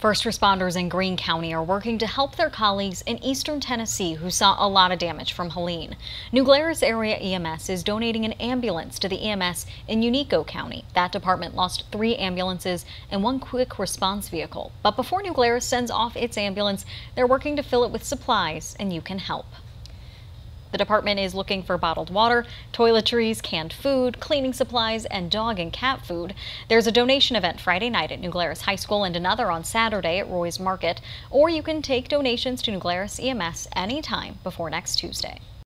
First responders in Green County are working to help their colleagues in eastern Tennessee who saw a lot of damage from Helene. New Glarus Area EMS is donating an ambulance to the EMS in Unicoi County. That department lost three ambulances and one quick response vehicle. But before New Glarus sends off its ambulance, they're working to fill it with supplies, and you can help. The department is looking for bottled water, toiletries, canned food, cleaning supplies, and dog and cat food. There's a donation event Friday night at New Glarus High School and another on Saturday at Roy's Market. Or you can take donations to New Glarus EMS anytime before next Tuesday.